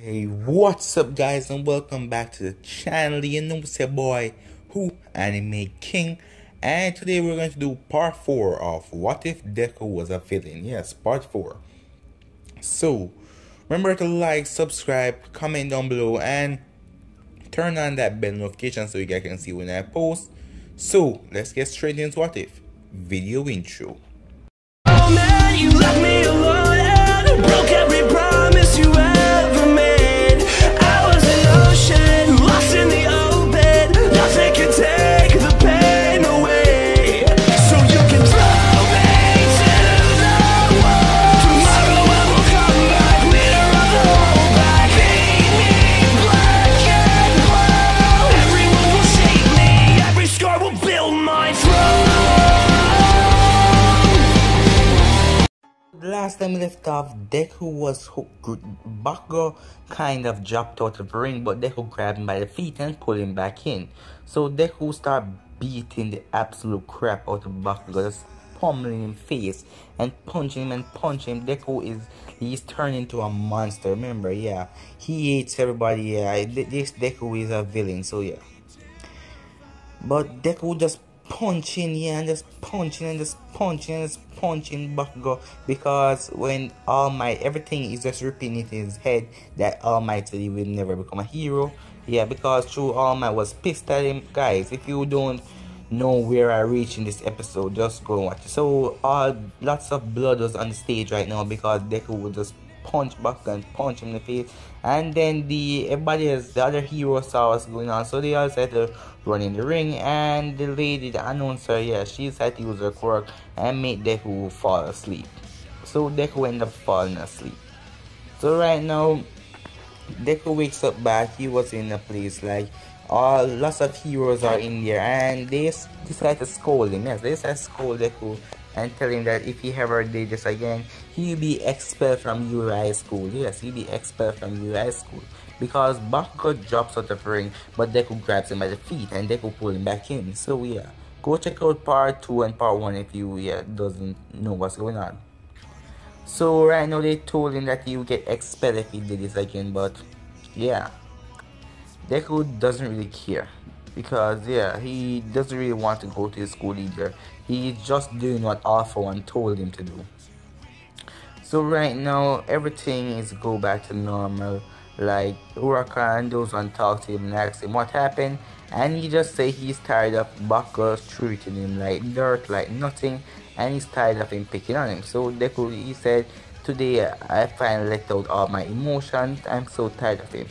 Hey, what's up, guys, and welcome back to the channel. You know, it's your boy, Who Anime King, and today we're going to do part 4 of What If Deku Was a Villain. Yes, part 4. So, remember to like, subscribe, comment down below, and turn on that bell notification so you guys can see when I post. So, let's get straight into What If video intro. Oh man, time left off, Deku was. Bakugo kind of dropped out of the ring, but Deku grabbed him by the feet and pulled him back in. So Deku started beating the absolute crap out of Bakugo, just pummeling him face and punching him and punching him. Deku is he's turned into a monster. Remember, yeah, he hates everybody. Yeah, this Deku is a villain. So yeah. But Deku just punching, yeah, and just punching and just punching and just punching Bakugo because when All my everything is just repeating in his head that All Might said will never become a hero. Yeah, because True All Might was pissed at him. Guys, if you don't know where I reach in this episode, just go and watch it. So, uh, lots of blood was on the stage right now because Deku would just punch back and punch him in the face. And then the everybody else, the other heroes saw what's going on, so they all had to run in the ring. And the lady, the announcer, yeah, she had to use her quirk and make Deku fall asleep. So Deku ended up falling asleep. So right now, Deku wakes up back. He was in a place like all lots of heroes are in there, and they decide to scold him. Yes, they decide to scold Deku and tell him that if he ever did this again, he'll be expelled from UA school. Yes, he'll be expelled from UA school because Bakugo drops out of the ring, but Deku grabs him by the feet and Deku pull him back in. So yeah, go check out part two and part one if you yeah doesn't know what's going on. So right now they told him that he would get expelled if he did this again, but yeah, Deku doesn't really care because yeah, he doesn't really want to go to his school either. He's just doing what All For One told him to do. So right now everything is go back to normal. Like Uraraka and those one talk to him and him what happened, and he just say he's tired of Bakugo treating him like dirt, like nothing, and he's tired of him picking on him. So Deku he said, today I finally let out all my emotions. I'm so tired of him.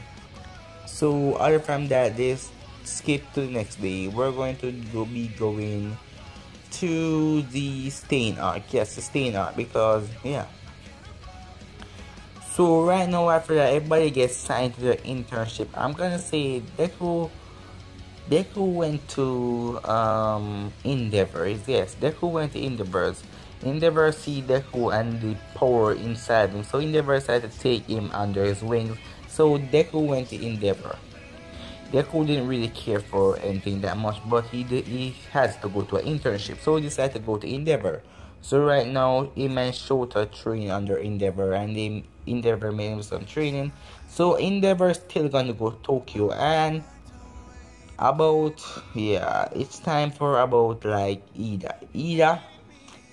So other from that, this skip to the next day. We're going to go be going to the stain arc. Yes, the stain arc because yeah. So right now after that, everybody gets signed to their internship. I'm gonna say Deku. Deku went to um Endeavors. Yes, Deku went to Endeavors. Endeavor see Deku and the power inside him. So Endeavor decided to take him under his wings. So Deku went to Endeavor. Deku didn't really care for anything that much, but he did, he has to go to an internship, so he decided to go to Endeavor. So right now, him and Shoto train under Endeavor, and him, Endeavor made him some training. So Endeavor still gonna go to Tokyo, and about yeah, it's time for about like Ida. Ida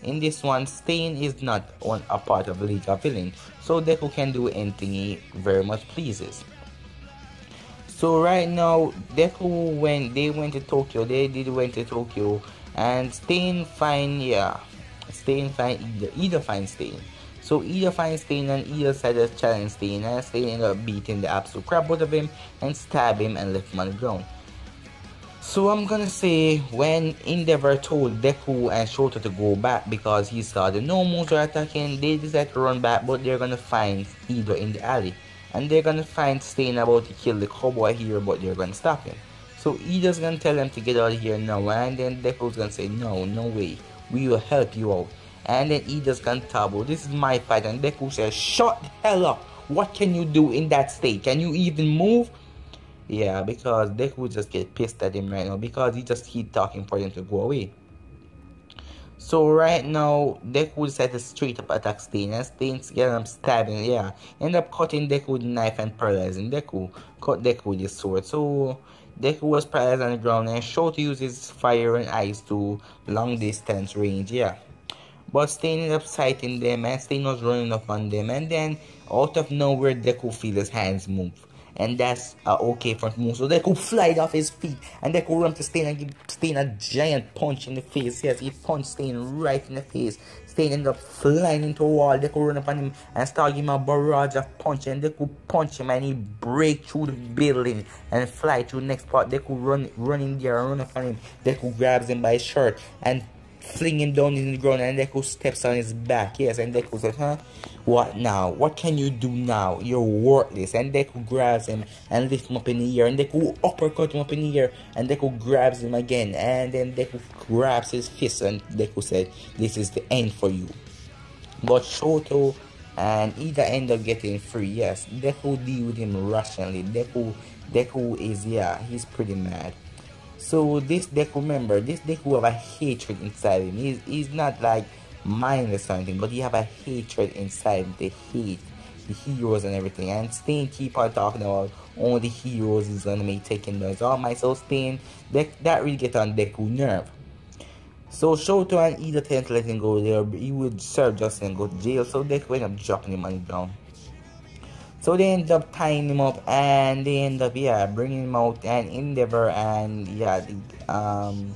in this one, Stain is not on a part of League of so Deku can do anything he very much pleases. So right now, Deku when they went to Tokyo, they did went to Tokyo, and Stain find yeah, Stain find either either find Stain. So either find Stain and either side of challenge Stain, and Stain ended up beating the absolute crap out of him and stab him and left him on the ground. So I'm gonna say when Endeavor told Deku and Shoto to go back because he saw the Nomus were attacking, they decided to run back but they're gonna find Ida in the alley. And they're gonna find Stain about to kill the cowboy here but they're gonna stop him. So Ida's gonna tell them to get out of here now and then Deku's gonna say no, no way, we will help you out. And then Ida's gonna taboo, this is my fight and Deku says shut the hell up. What can you do in that state? Can you even move? Yeah, because Deku just get pissed at him right now because he just keep talking for him to go away. So right now, Deku decided to straight up attack Stain, and Stain get him stabbing, yeah. End up cutting Deku with knife and paralyzing Deku. Cut Deku with his sword. So Deku was paralyzed on the ground and Shoto uses fire and ice to long distance range, yeah. But Stain ended up sighting them and Stain was running up on them and then out of nowhere Deku feels his hands move and that's a okay front move. So they could fly off his feet and they could run to Stain and give Stain a giant punch in the face. Yes, he punched Stain right in the face. Stain ended up flying into a wall. They could run up on him and start giving him a barrage of punch and they could punch him and he break through the building and fly to the next part. They could run run in there and run up on him. They could grab him by his shirt and fling him down in the ground and Deku steps on his back. Yes, and Deku says, huh? What now? What can you do now? You're worthless. And Deku grabs him and lifts him up in the air. And Deku uppercut him up in the air. And Deku grabs him again. And then Deku grabs his fist and Deku said, this is the end for you. But Shoto and Ida end up getting free. Yes, Deku deal with him rationally. Deku, Deku is, yeah, he's pretty mad. So this Deku, remember, this Deku have a hatred inside him. He's, he's not like mindless or anything, but he have a hatred inside him. They hate the heroes and everything. And Stain keep on talking about all the heroes is gonna be taking those. All oh, my so Stain, that, that really get on Deku nerve. So Shoto and Ida tend to let him go there, he would serve Justin and go to jail. So Deku end up dropping the ground. So they end up tying him up and they end up yeah bringing him out and Endeavor and yeah um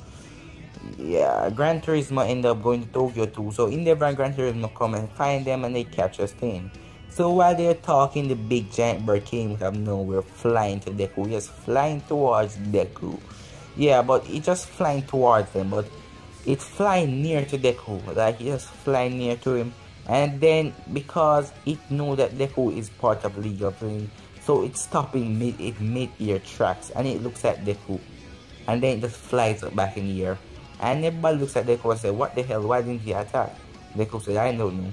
yeah Gran Torino end up going to Tokyo too. So Endeavor and Gran Torino come and find them and they capture Stain. So while they're talking, the big giant bird came out of nowhere, flying to Deku. Yes, flying towards Deku. Yeah, but it's just flying towards them, but it's flying near to Deku. Like it's just flying near to him and then because it know that Deku is part of League of Legends, so it's stopping mid it mid ear tracks and it looks at Deku and then it just flies back in the air. And everybody looks at Deku and say what the hell? Why didn't he attack? Deku said I don't know.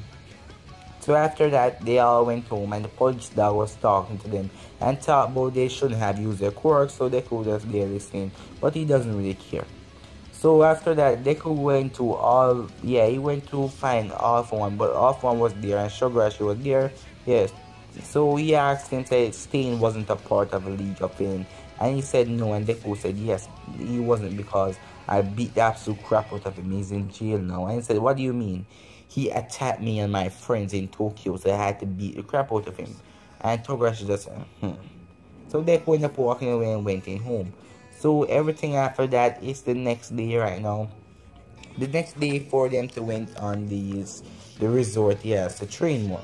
So after that they all went home and the police dog was talking to them. And talked about they shouldn't have used their quirks so Deku just there listening but he doesn't really care so after that, Deku went to all, yeah, he went to find All For One, but All For One was there and Shugarashi was there, yes. So he asked him, said Stain wasn't a part of the League of Pain, and he said no, and Deku said yes, he wasn't because I beat the absolute crap out of him, he's in jail now. And he said, what do you mean? He attacked me and my friends in Tokyo, so I had to beat the crap out of him. And Togarashi just hmm. So Deku ended up walking away and went in home. So everything after that is the next day right now. The next day for them to went on these the resort, yes, to train more.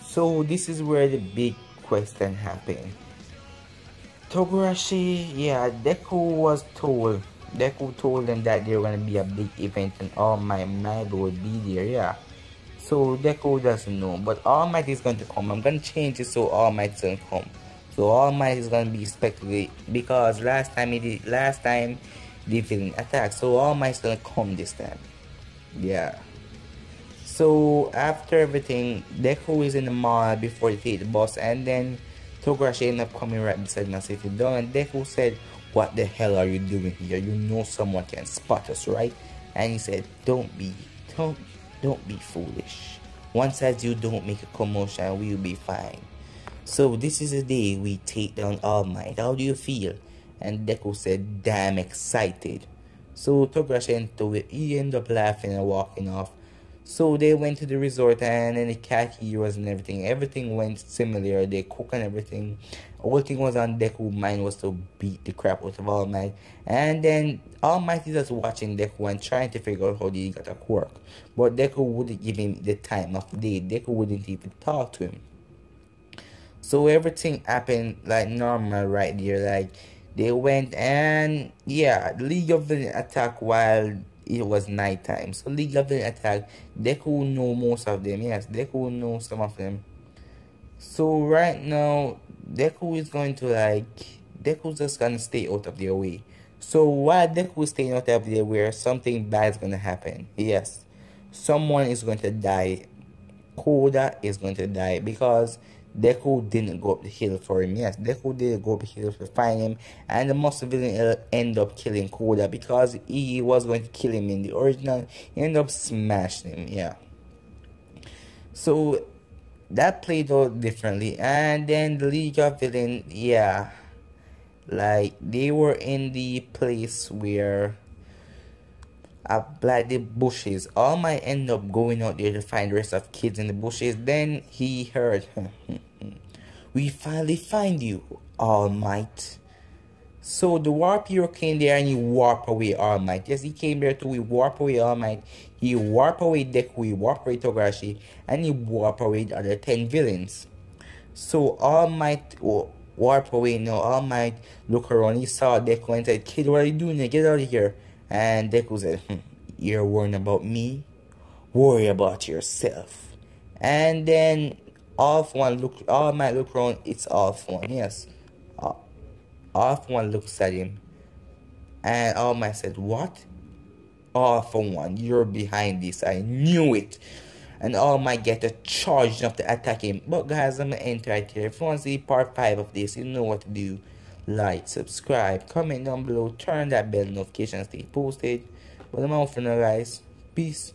So this is where the big question happened. Togarashi, yeah, Deku was told Deku told them that there gonna be a big event and All my Might would be there, yeah. So Deku doesn't know, but All Might is going to come. I'm gonna change it so All Might doesn't come. So All Might is gonna be speculated because last time he did last time they didn't attack. So All Might's gonna come this time. Yeah. So after everything, Deku is in the mall before they take the boss and then Togarashi ended up coming right beside us if you don't and Deku said, What the hell are you doing here? You know someone can spot us, right? And he said, Don't be don't don't be foolish. Once as you don't make a commotion, we'll be fine. So this is the day we take down All Might. How do you feel? And Deku said, damn excited. So Togarashi into it. He ended up laughing and walking off. So they went to the resort and then the cat heroes and everything. Everything went similar. They cook and everything. All thing was on Deku mind was to beat the crap out of All Might. And then All Might is just watching Deku and trying to figure out how he got a quirk. But Deku wouldn't give him the time of day. Deku wouldn't even talk to him. So everything happened like normal right there. Like they went and yeah, League of the attack while it was nighttime. So League of the attack, Deku know most of them. Yes, Deku know some of them. So right now, Deku is going to like Deku's just gonna stay out of their way. So while Deku is staying out of their way, something bad is gonna happen. Yes, someone is going to die. Kota is going to die because Deku didn't go up the hill for him. Yes, Deku did go up the hill to find him, and the monster villain end up killing Kota because he was going to kill him in the original. He ended up smashing him. Yeah. So that played out differently, and then the League of Villain, yeah, like they were in the place where like the bushes. All Might end up going out there to find the rest of kids in the bushes. Then he heard, hmm, hmm, hmm. "We finally find you, All Might." So the warp hero came there and he warp away All Might. Yes, he came there to he warp away All Might. He warp away Deku, he warp away Togashi, and he warp away the other ten villains. So All Might warp away now. All Might look around. He saw Deku and said, "Kid, what are you doing? Get out of here!" And Deku said, hm, You're worrying about me? Worry about yourself. And then off one look all my look around, it's off one, yes. Off one looks at him. And all might said, What? Off one, you're behind this. I knew it. And all might get a charge enough to attack him. But guys, I'm gonna enter right here. If you want to see part 5 of this, you know what to do like, subscribe, comment down below, turn that bell notification, stay posted. But I'm out for now, guys. Peace.